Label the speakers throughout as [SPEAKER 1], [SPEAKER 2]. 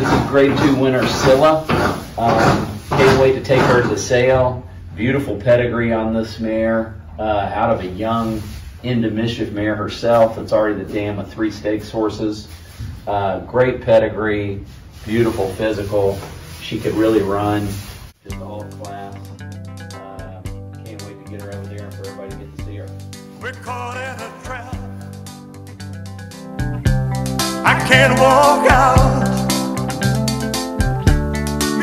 [SPEAKER 1] This is grade two winner Cilla. Um, can't wait to take her to the sale. Beautiful pedigree on this mare, uh, out of a young into mischief mare herself. It's already the dam of three stakes horses. Uh, great pedigree, beautiful physical. She could really run, just all class. Uh, can't wait to get her over there and for everybody to get to see her.
[SPEAKER 2] We're caught in a trap. I can't walk out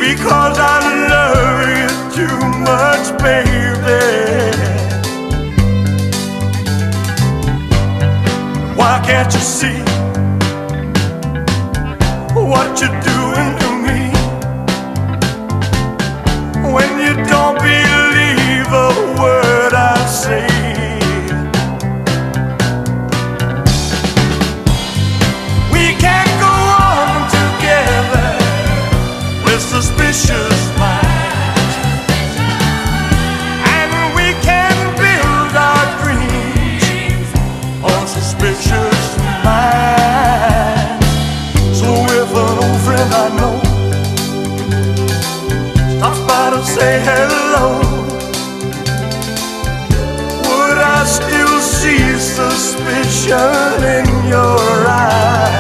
[SPEAKER 2] because I love you too much, baby. Why can't you see what you're doing to me when you don't believe say hello, would I still see suspicion in your eyes?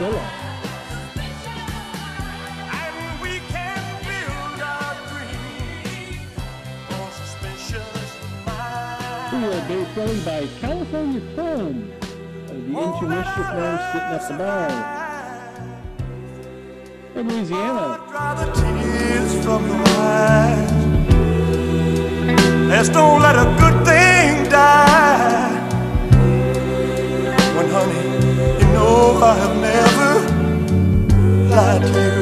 [SPEAKER 2] And we can build our dreams on suspicious minds.
[SPEAKER 3] Three-year-old base running by California of the Mischief Run sitting at the bar. From Louisiana,
[SPEAKER 2] the tears from the. Let's don't let a good thing die. When, honey, you know I about.